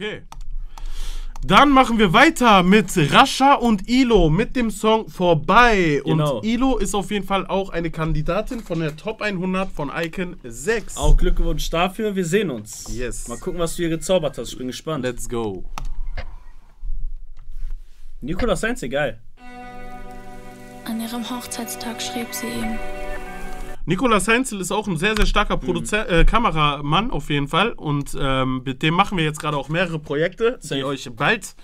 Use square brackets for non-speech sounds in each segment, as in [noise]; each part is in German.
Okay. Dann machen wir weiter mit Rascha und Ilo mit dem Song Vorbei. Genau. Und Ilo ist auf jeden Fall auch eine Kandidatin von der Top 100 von Icon 6. Auch Glückwunsch dafür, wir sehen uns. Yes. Mal gucken, was du hier gezaubert hast. Ich bin gespannt. Let's go. Nikolas Heinze, geil. An ihrem Hochzeitstag schrieb sie ihm. Nikolas Heinzel ist auch ein sehr, sehr starker Produzer äh, Kameramann auf jeden Fall. Und ähm, mit dem machen wir jetzt gerade auch mehrere Projekte, die Safe. euch bald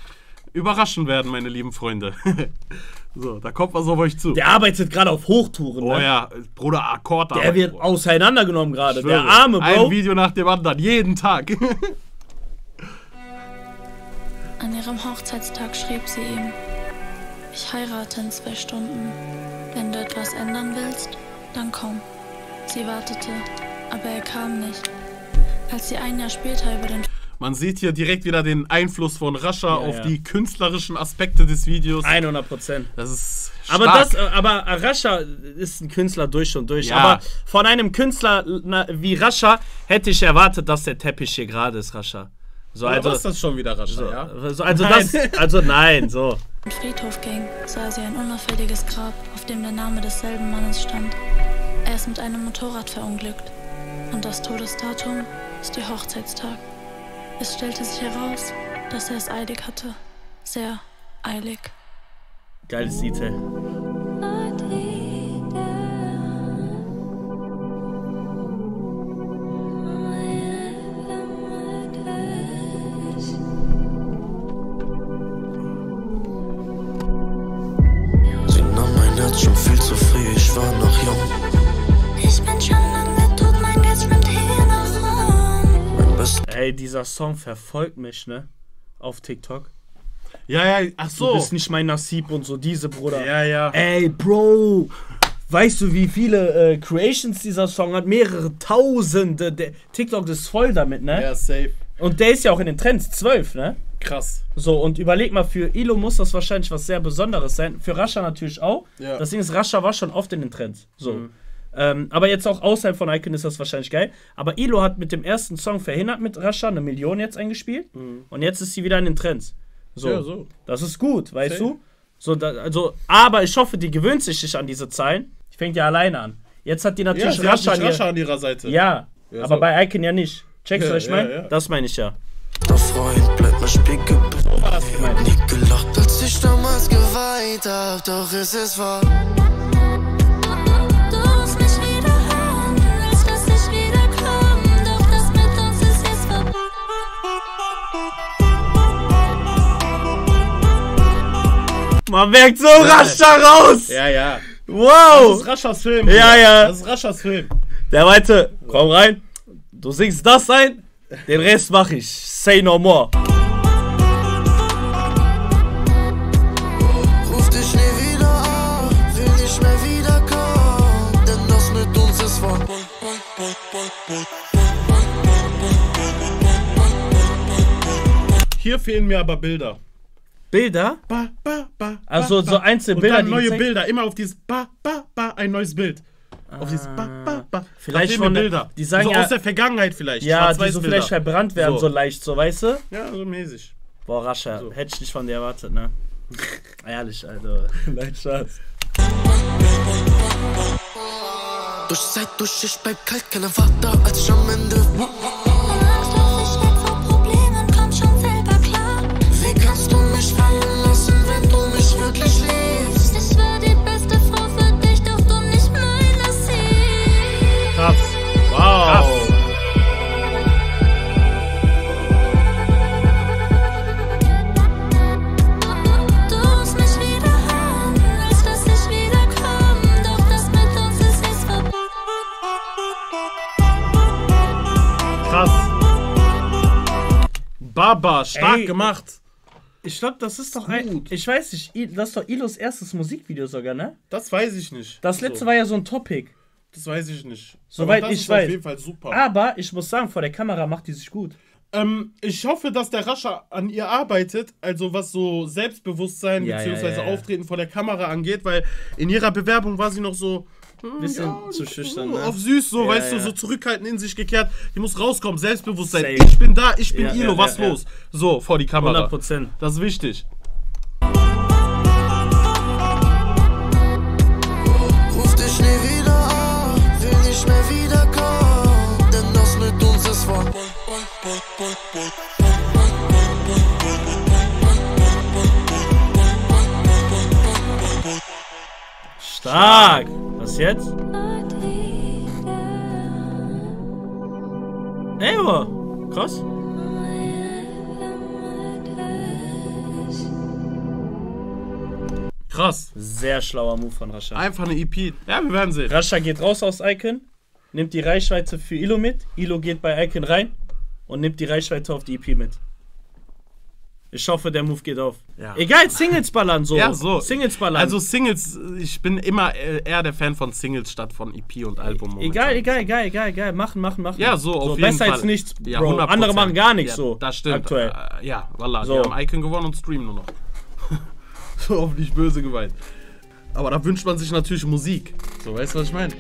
überraschen werden, meine lieben Freunde. [laughs] so, da kommt was auf euch zu. Der arbeitet gerade auf Hochtouren. oh ne? ja, Bruder, Akkord. Der wird auseinandergenommen gerade. Der arme Bro. Ein Video nach dem anderen, jeden Tag. [laughs] An ihrem Hochzeitstag schrieb sie ihm. Ich heirate in zwei Stunden. Wenn du etwas ändern willst, dann komm. Sie wartete, aber er kam nicht. Als sie ein Jahr später über den Man sieht hier direkt wieder den Einfluss von Rascha auf ja. die künstlerischen Aspekte des Videos. 100 Prozent. Das ist Aber stark. das, äh, aber Rascha ist ein Künstler durch und durch. Ja. Aber von einem Künstler wie Rascha hätte ich erwartet, dass der Teppich hier gerade ist, Rascha. So, Oder also, was ist das schon wieder Rascha, ja? so, also Nein. das, [laughs] also nein, so. Friedhof ging, sah sie ein unauffälliges Grab, auf dem der Name desselben Mannes stand. Er ist mit einem Motorrad verunglückt. Und das Todesdatum ist ihr Hochzeitstag. Es stellte sich heraus, dass er es eilig hatte. Sehr eilig. Geiles Detail. Sie nahm mein Herz schon viel zu früh, ich war noch jung. Ey, dieser Song verfolgt mich, ne? Auf TikTok. Ja, ja, ach Du so. bist nicht mein Nasib und so, diese Bruder. Ja, ja. Ey, Bro! Weißt du, wie viele äh, Creations dieser Song hat? Mehrere Tausende. Der TikTok ist voll damit, ne? Ja, safe. Und der ist ja auch in den Trends, 12, ne? Krass. So, und überleg mal, für Ilo muss das wahrscheinlich was sehr Besonderes sein. Für Rascha natürlich auch. Ja. Mhm. Das Ding ist, Rascha war schon oft in den Trends. So. Ähm, aber jetzt auch außerhalb von Icon ist das wahrscheinlich geil. Aber Ilo hat mit dem ersten Song verhindert mit Rascha eine Million jetzt eingespielt. Und jetzt ist sie wieder in den Trends. So. Mhm. Ja, so. Das ist gut, weißt Safe. du? So, da, also, aber ich hoffe, die gewöhnt sich nicht an diese Zahlen. Die fängt ja alleine an. Jetzt hat die Ja, natürlich Rascha, nicht an Rascha an ihrer Seite. Ja, Ja, aber so. bei Icon ja nicht. Checkst du, Ja, was ich ja, meine? ja. Das meine ich ja. der Freund bleibt mir spiegelbild. Nie gelacht, als ich damals geweint hab, doch es ist wahr. Man merkt so Rascha raus! Ja, ja. Das Wow! ist Raschas Film. Ja, ja. Das ist Raschas Film. Der meinte, komm rein, du singst das ein, den Rest mach ich. Say no more. Ruf dich nie wieder an, will nicht mehr wiederkommen, denn das mit uns ist wahr. Hier fehlen mir aber Bilder. Bilder? Ba, ba, ba, Also ba, so einzelne Und Bilder, dann die neue Bilder. Immer auf dieses ba, ba, ba, ein neues Bild. Auf dieses ba, ba, ba. Vielleicht der- Bilder. die sagen so ja- aus der Vergangenheit vielleicht. Ja, die so vielleicht verbrannt werden, so. So. leicht, so weißt du? Ja, so mäßig. Boah, Rascha, hätte ich nicht von dir erwartet, ne? [laughs] Ehrlich, Alter. Nein, Schatz. Durch Zeit, durch ich bleib kalt, keine Vater als ich am Ende. Angst Baba, stark Ey. gemacht. Ich glaube, das ist doch ein. Gut. Ich weiß nicht, das ist doch Ilos erstes Musikvideo sogar, ne? Das weiß ich nicht. Das letzte so, war ja so ein Topic. Das weiß ich nicht. Soweit Aber das ich ist weiß. auf jeden Fall super. Aber ich muss sagen, vor der Kamera macht die sich gut. Ähm, ich hoffe, dass der Rascha an ihr arbeitet, also was so Selbstbewusstsein Ja, bzw. ja, ja. Auftreten vor der Kamera angeht, weil in ihrer Bewerbung war sie noch so, Bisschen zu schüchtern, ne? Auf süß, so, Ja, weißt du, ja. so zurückhaltend in sich gekehrt. Die muss rauskommen, Selbstbewusstsein. Safe. Ich bin da, ich bin Ja, Ilo, ja, was ja, ja. los? So, vor die Kamera. 100 Prozent. Das ist wichtig. Ruf dich nie wieder an, will nicht mehr wiederkommen, denn das mit uns ist vorbei. Stark. Was jetzt? Ey, aber. Krass. Krass. Sehr schlauer Move von Rasha. Einfach eine EP. Ja, wir werden sehen. Rasha geht raus aus Icon, nimmt die Reichweite für Ilo mit. Ilo geht bei Icon rein und nimmt die Reichweite auf die EP mit. Ich hoffe, der Move geht auf. Ja. Egal, Singles ballern so. Ja, so. Singles ballern. Also Singles, ich bin immer äh, eher der Fan von Singles statt von EP und Album. momentan. egal, egal, egal, egal, egal. Machen, machen, machen. Ja, so, auf jeden besser Fall. als nichts, Ja, Bro. 100%. Andere machen gar nichts ja, so. Das stimmt. Aktuell. Äh, ja, voilà. So. Die haben Icon gewonnen und streamen nur noch. [laughs] so hoffentlich böse gemeint. Aber da wünscht man sich natürlich Musik. So, weißt du, was ich meine?